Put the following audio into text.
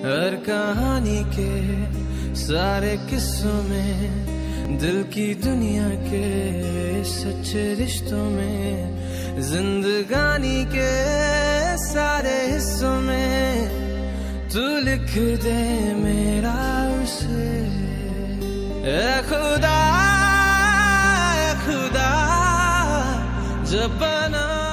हर कहानी के सारे किस्सों में, दिल की दुनिया के सच्चे रिश्तों में, जिंदगानी के सारे हिस्सों में, तू लिख दे मेरा उसे। खुदा खुदा, जब बना